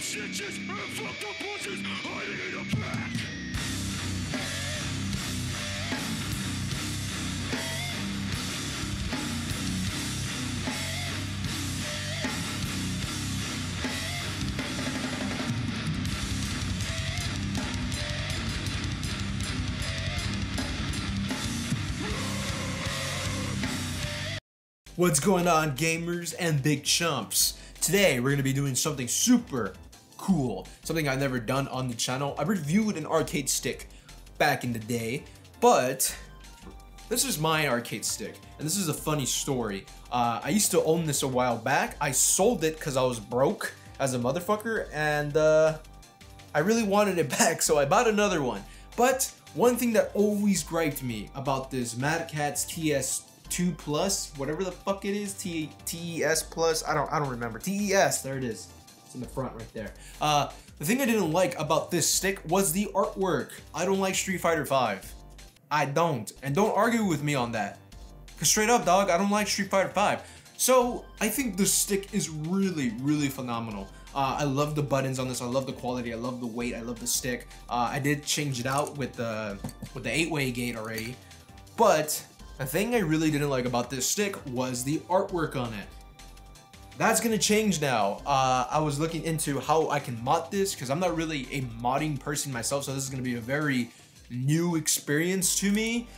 and fucked up hiding in. What's going on, gamers and big chumps? Today, we're gonna be doing something super cool, something I've never done on the channel. I reviewed an arcade stick back in the day, but this is my arcade stick, and this is a funny story. Uh, I used to own this a while back. I sold it because I was broke as a motherfucker, and uh, I really wanted it back, so I bought another one. But one thing that always griped me about this Mad Catz TE2 Plus, whatever the fuck it is, TES Plus, I don't I don't remember. TES, there it is. It's in the front right there. Uh, the thing I didn't like about this stick was the artwork. I don't like Street Fighter 5. I don't. And don't argue with me on that. Cause straight up, dog, I don't like Street Fighter 5. So I think the stick is really, really phenomenal. Uh, I love the buttons on this. I love the quality. I love the weight. I love the stick. Uh, I did change it out with the with the eight-way gate already, but the thing I really didn't like about this stick was the artwork on it. That's gonna change now. Uh, I was looking into how I can mod this because I'm not really a modding person myself, so this is gonna be a very new experience to me.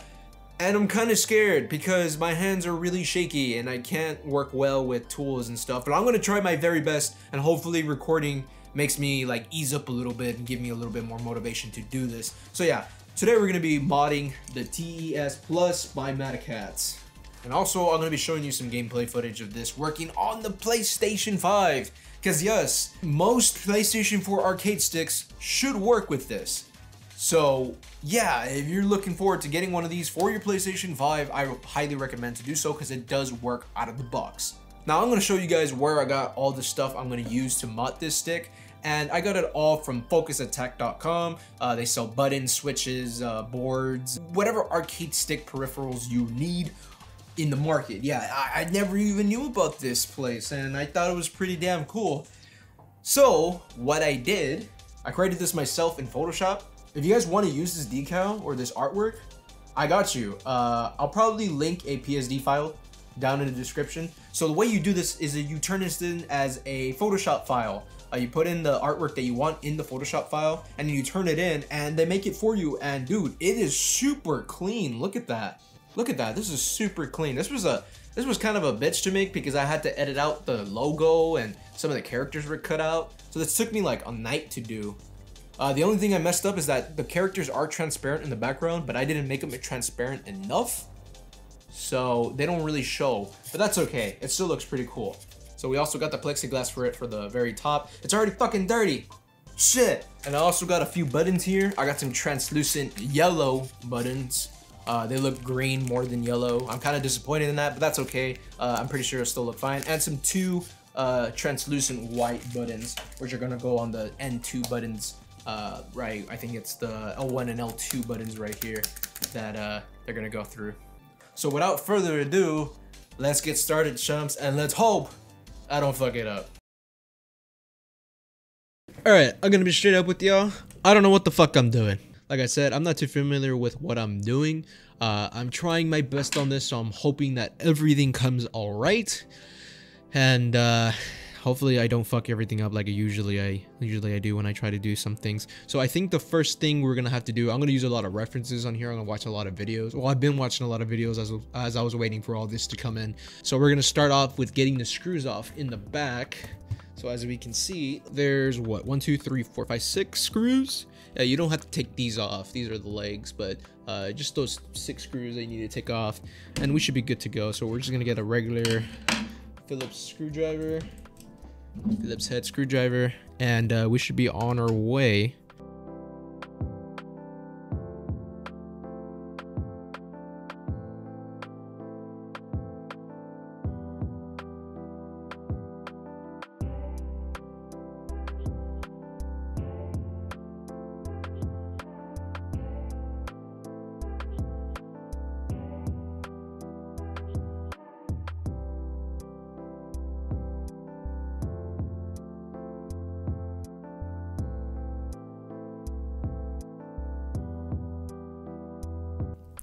And I'm kind of scared because my hands are really shaky and I can't work well with tools and stuff. But I'm gonna try my very best and hopefully recording makes me like ease up a little bit and give me a little bit more motivation to do this. So yeah, today we're gonna be modding the TES Plus by Mad Catz. And also, I'm gonna be showing you some gameplay footage of this working on the PlayStation 5. Because yes, most PlayStation 4 arcade sticks should work with this. So yeah, if you're looking forward to getting one of these for your PlayStation 5, I highly recommend to do so because it does work out of the box. Now I'm going to show you guys where I got all the stuff I'm going to use to mod this stick. And I got it all from FocusAttack.com. Uh, they sell buttons, switches, uh, boards, whatever arcade stick peripherals you need in the market. Yeah, I, I never even knew about this place and I thought it was pretty damn cool. So what I did, I created this myself in Photoshop. If you guys want to use this decal or this artwork, I got you. Uh, I'll probably link a PSD file down in the description. So the way you do this is that you turn this in as a Photoshop file. Uh, you put in the artwork that you want in the Photoshop file, and then you turn it in, and they make it for you. And dude, it is super clean. Look at that. Look at that. This is super clean. This was a this was kind of a bitch to make because I had to edit out the logo and some of the characters were cut out. So this took me like a night to do. Uh, the only thing I messed up is that the characters are transparent in the background, but I didn't make them transparent enough. So they don't really show, but that's okay. It still looks pretty cool. So we also got the plexiglass for it for the very top. It's already fucking dirty. Shit. And I also got a few buttons here. I got some translucent yellow buttons. Uh, they look green more than yellow. I'm kind of disappointed in that, but that's okay. Uh, I'm pretty sure it'll still look fine. And some two uh, translucent white buttons, which are gonna go on the N2 buttons uh, right, I think it's the L1 and L2 buttons right here that uh, they're gonna go through. So without further ado, let's get started, chumps, and let's hope I don't fuck it up. Alright, I'm gonna be straight up with y'all. I don't know what the fuck I'm doing. Like I said, I'm not too familiar with what I'm doing. Uh, I'm trying my best on this, so I'm hoping that everything comes alright. And, uh, hopefully I don't fuck everything up like usually I usually I do when I try to do some things. So I think the first thing we're gonna have to do, I'm gonna use a lot of references on here. I'm gonna watch a lot of videos. Well, I've been watching a lot of videos as as I was waiting for all this to come in. So we're gonna start off with getting the screws off in the back. So as we can see, there's what one, two, three, four, five, six screws. Yeah, you don't have to take these off. These are the legs, but uh, just those six screws that you need to take off, and we should be good to go. So we're just gonna get a regular Phillips screwdriver Phillips head screwdriver, and uh, we should be on our way.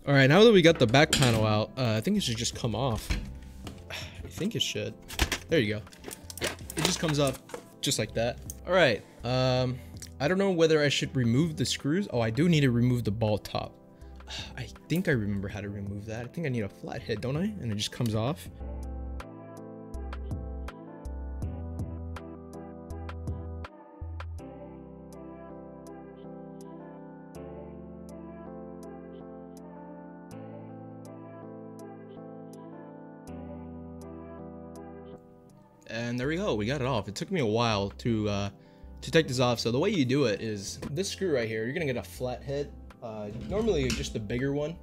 All right, now that we got the back panel out, uh, I think it should just come off. I think it should. There you go. It just comes off just like that. All right, um, I don't know whether I should remove the screws. Oh, I do need to remove the ball top. I think I remember how to remove that. I think I need a flat head, don't I? And it just comes off. We got it off. It took me a while to uh, to take this off. So the way you do it is this screw right here you're gonna get a flat head uh, normally just the bigger one.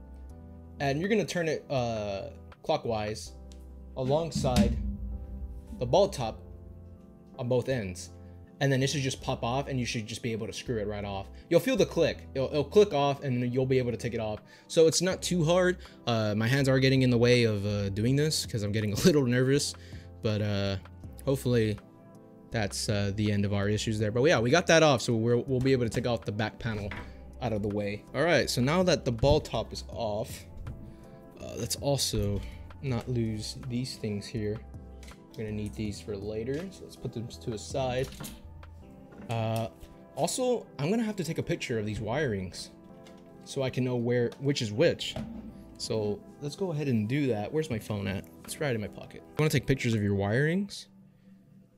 And you're gonna turn it uh, clockwise alongside the ball top on both ends. And then this should just pop off and you should just be able to screw it right off. You'll feel the click. It'll, it'll click off and you'll be able to take it off. So it's not too hard. Uh, my hands are getting in the way of uh, doing this because i'm getting a little nervous. But uh, hopefully that's uh, the end of our issues there. But yeah, we got that off, so we will be able to take off the back panel out of the way. All right, so now that the ball top is off, uh, let's also not lose these things here. We're gonna need these for later, so let's put them to a side. Uh, also, I'm gonna have to take a picture of these wirings so I can know where which is which. So let's go ahead and do that. Where's my phone at? It's right in my pocket. Want to take pictures of your wirings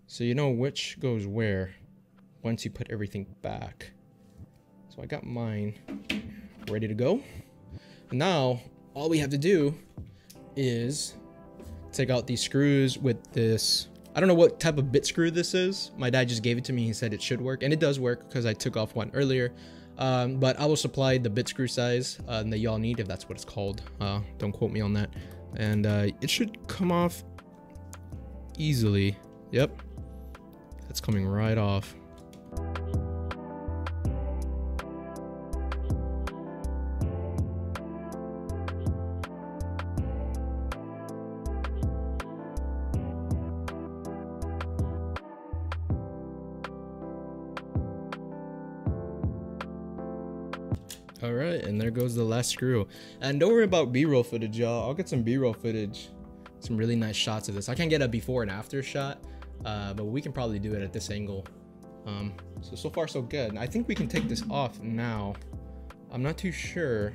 so you know which goes where once you put everything back. So I got mine ready to go. Now all we have to do is take out these screws with this I don't know what type of bit screw this is. My dad just gave it to me. He said it should work, and it does work because I took off one earlier. Um, but I will supply the bit screw size uh, that y'all need, if that's what it's called. Uh, don't quote me on that. And uh, it should come off easily. Yep, it's coming right off. All right, and there goes the last screw. And don't worry about B-roll footage, y'all. I'll get some B-roll footage, some really nice shots of this. I can't get a before and after shot, uh, but we can probably do it at this angle. Um, so, so far so good. I think we can take this off now. I'm not too sure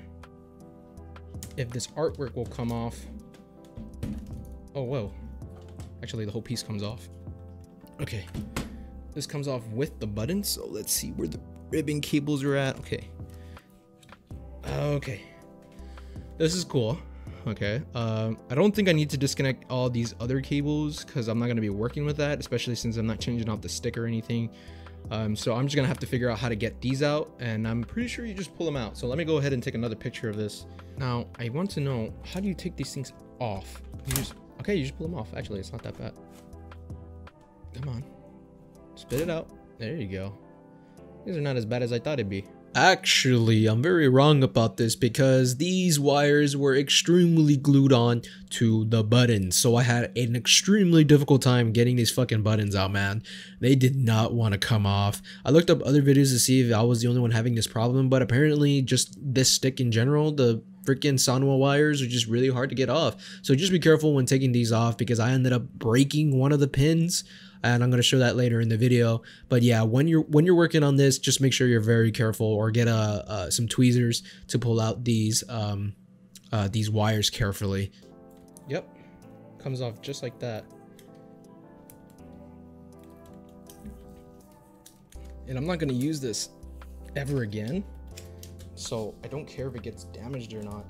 if this artwork will come off. Oh, whoa. Actually, the whole piece comes off. Okay. This comes off with the button, so let's see where the ribbon cables are at. Okay. Okay. This is cool. Okay. Um, I don't think I need to disconnect all these other cables because I'm not going to be working with that, especially since I'm not changing out the stick or anything. Um, so I'm just going to have to figure out how to get these out and I'm pretty sure you just pull them out. So let me go ahead and take another picture of this. Now, I want to know, how do you take these things off? You just, okay, you just pull them off. Actually, it's not that bad. Come on. Spit it out. There you go. These are not as bad as I thought it'd be. Actually, I'm very wrong about this because these wires were extremely glued on to the buttons. So I had an extremely difficult time getting these fucking buttons out, man. They did not want to come off. I looked up other videos to see if I was the only one having this problem, but apparently just this stick in general, the freaking Sanwa wires are just really hard to get off. So just be careful when taking these off because I ended up breaking one of the pins and I'm going to show that later in the video. But yeah, when you're when you're working on this, just make sure you're very careful or get a uh, some tweezers to pull out these um, uh, these wires carefully. Yep, comes off just like that. And I'm not going to use this ever again. So I don't care if it gets damaged or not.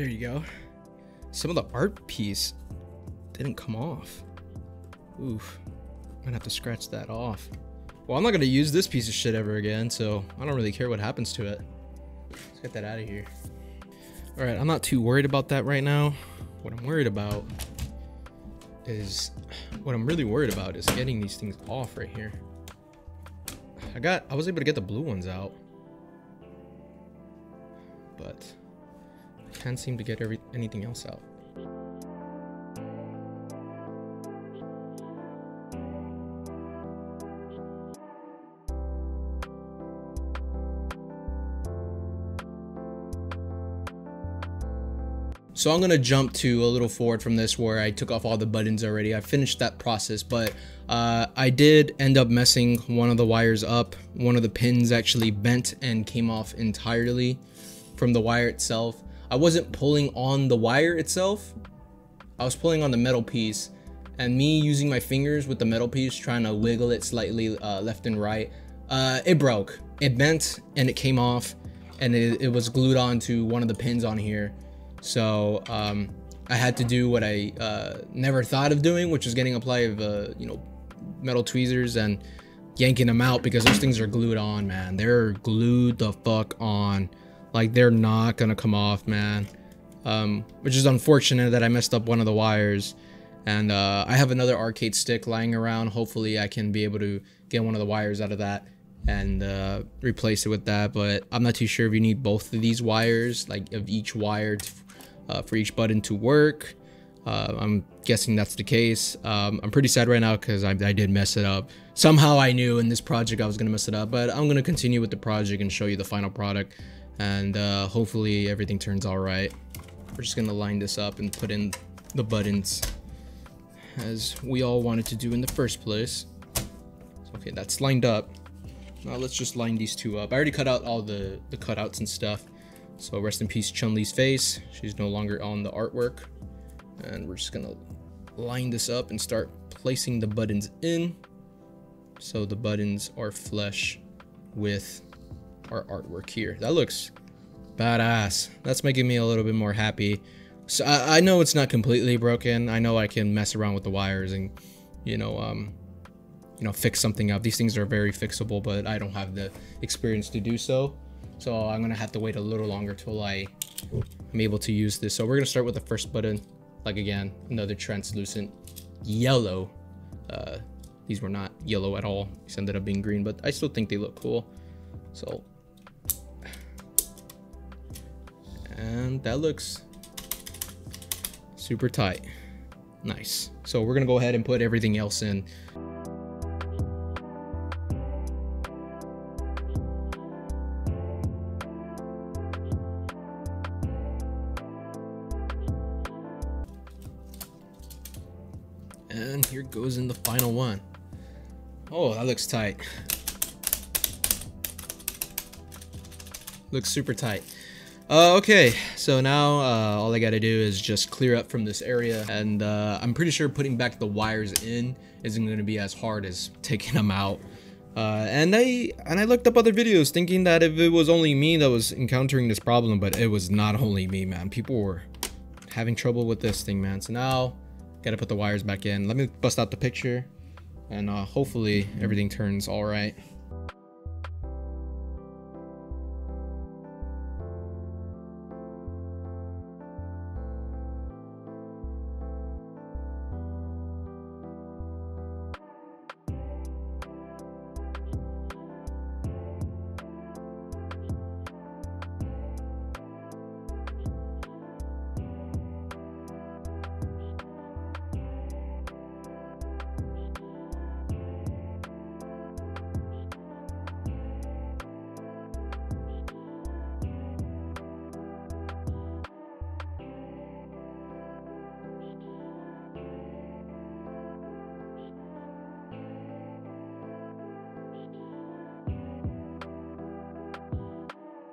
There you go. Some of the art piece didn't come off. Oof. I'm gonna have to scratch that off. Well, I'm not gonna use this piece of shit ever again, so I don't really care what happens to it. Let's get that out of here. All right, I'm not too worried about that right now. What I'm worried about is, what I'm really worried about is getting these things off right here. I got, I was able to get the blue ones out. Can't seem to get every anything else out. So I'm gonna jump to a little forward from this where I took off all the buttons already. I finished that process, but uh, I did end up messing one of the wires up. One of the pins actually bent and came off entirely from the wire itself. I wasn't pulling on the wire itself. I was pulling on the metal piece and me using my fingers with the metal piece trying to wiggle it slightly uh, left and right. Uh, it broke. It bent and it came off and it, it was glued onto one of the pins on here so um, I had to do what I uh, never thought of doing, which was getting a ply of, uh, you know, metal tweezers and yanking them out because those things are glued on, man. They're glued the fuck on. Like, they're not gonna come off, man. Um, which is unfortunate that I messed up one of the wires. And uh, I have another arcade stick lying around. Hopefully I can be able to get one of the wires out of that and uh, replace it with that. But I'm not too sure if you need both of these wires, like of each wire to, uh, for each button to work. Uh, I'm guessing that's the case. Um, I'm pretty sad right now because I, I, did mess it up. Somehow I knew in this project I was going to mess it up, but I'm going to continue with the project and show you the final product. And uh, hopefully everything turns all right. We're just to line this up and put in the buttons as we all wanted to do in the first place. Okay, that's lined up. Now let's just line these two up. I already cut out all the, the cutouts and stuff. So rest in peace Chun-Li's face. She's no longer on the artwork. And we're just gonna line this up and start placing the buttons in. So the buttons are flush with our artwork here. That looks badass. That's making me a little bit more happy. So I, I know it's not completely broken. I know I can mess around with the wires and, you know, um, you know, fix something up. These things are very fixable, but I don't have the experience to do so. So I'm gonna have to wait a little longer till I am able to use this. So we're gonna start with the first button. Like again, another translucent yellow. Uh, these were not yellow at all. These ended up being green, but I still think they look cool. So, and that looks super tight. Nice. So we're gonna go ahead and put everything else in. And here goes in the final one. Oh, that looks tight. Looks super tight. Uh, okay, so now uh, all I gotta do is just clear up from this area and uh, I'm pretty sure putting back the wires in isn't gonna be as hard as taking them out. Uh, and I and I looked up other videos thinking that if it was only me that was encountering this problem, but it was not only me, man. People were having trouble with this thing, man. So now Gotta put the wires back in. Let me bust out the picture and uh, hopefully everything turns all right.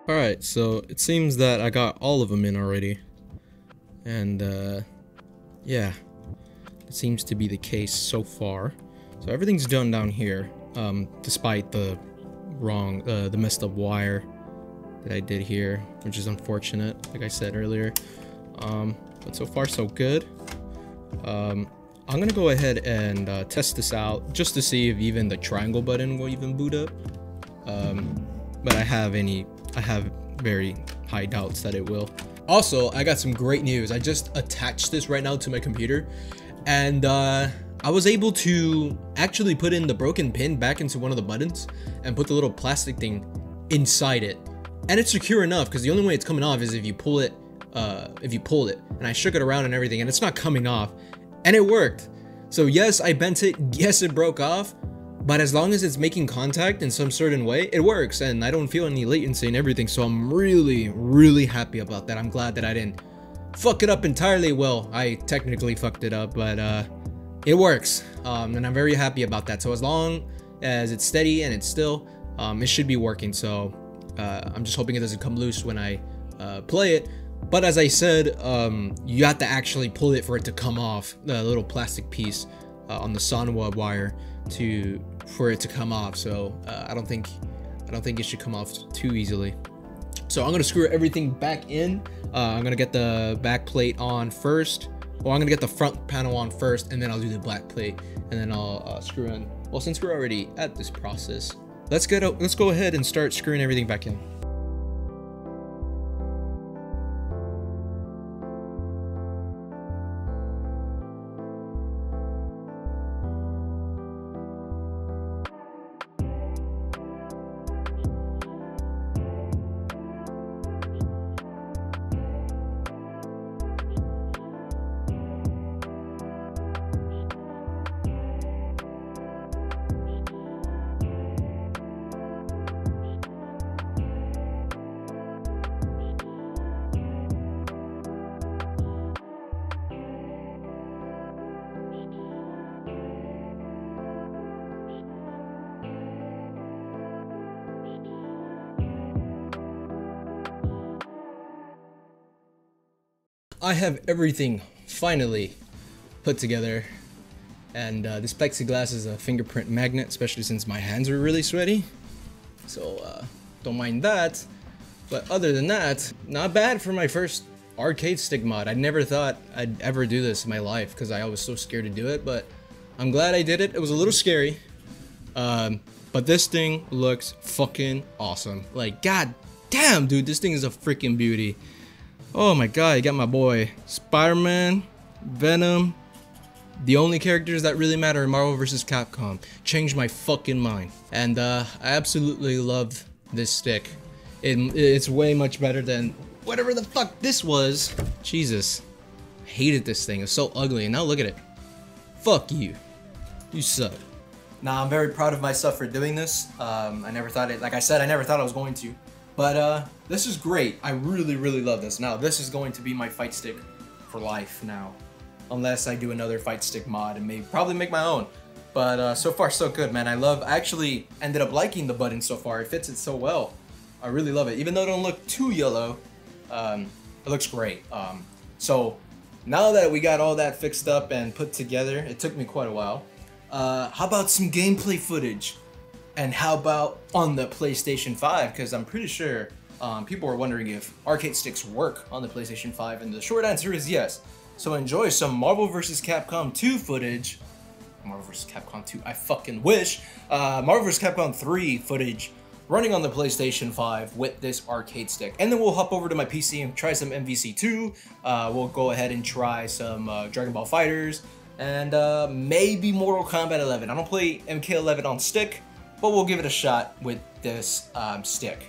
Alright, so it seems that I got all of them in already. And, uh, yeah. It seems to be the case so far. So everything's done down here, um, despite the wrong, uh, the messed up wire that I did here, which is unfortunate, like I said earlier. Um, but so far so good. Um, I'm gonna go ahead and uh, test this out just to see if even the triangle button will even boot up. Um, but I have any I have very high doubts that it will. Also, I got some great news. I just attached this right now to my computer and uh, I was able to actually put in the broken pin back into one of the buttons and put the little plastic thing inside it. And it's secure enough because the only way it's coming off is if you pull it uh, if you pull it. And I shook it around and everything, and it's not coming off, and it worked. So yes, I bent it. Yes, it broke off. But as long as it's making contact in some certain way, it works, and I don't feel any latency and everything. So I'm really, really happy about that. I'm glad that I didn't fuck it up entirely. Well, I technically fucked it up, but uh, it works, um, and I'm very happy about that. So as long as it's steady and it's still, um, it should be working. So uh, I'm just hoping it doesn't come loose when I uh, play it. But as I said, um, you have to actually pull it for it to come off the little plastic piece uh, on the Sanwa wire to for it to come off. So uh, I don't think I don't think it should come off too easily. So I'm gonna screw everything back in. Uh, I'm gonna get the back plate on first. Well, I'm gonna get the front panel on first, and then I'll do the black plate, and then I'll uh, screw in. Well, since we're already at this process, let's get let's go ahead and start screwing everything back in. I have everything finally put together. And uh, this plexiglass is a fingerprint magnet, especially since my hands are really sweaty. So uh, don't mind that. But other than that, not bad for my first arcade stick mod. I never thought I'd ever do this in my life because I was so scared to do it. But I'm glad I did it. It was a little scary. Um, but this thing looks fucking awesome. Like, god damn, dude, this thing is a freaking beauty. Oh my god, I got my boy Spider-Man, Venom. The only characters that really matter in Marvel vs. Capcom. Changed my fucking mind. And uh, I absolutely love this stick. It, it's way much better than whatever the fuck this was. Jesus. Hated this thing. It's so ugly. And now look at it. Fuck you. You suck. Nah, I'm very proud of myself for doing this. Um, I never thought it, like I said, I never thought I was going to. But uh, this is great. I really, really love this. Now, this is going to be my fight stick for life now. Unless I do another fight stick mod and maybe probably make my own. But uh, so far, so good, man. I love, I actually ended up liking the button so far. It fits it so well. I really love it. Even though it don't look too yellow, um, it looks great. Um, so now that we got all that fixed up and put together, it took me quite a while. Uh, how about some gameplay footage? And how about on the PlayStation 5? Because I'm pretty sure um, people are wondering if arcade sticks work on the PlayStation 5, and the short answer is yes. So enjoy some Marvel vs. Capcom 2 footage. Marvel vs. Capcom 2, I fucking wish. Uh, Marvel vs. Capcom 3 footage running on the PlayStation 5 with this arcade stick. And then we'll hop over to my PC and try some MVC2. Uh, we'll go ahead and try some uh, Dragon Ball FighterZ and uh, maybe Mortal Kombat 11. I don't play MK11 on stick, but we'll give it a shot with this um, stick.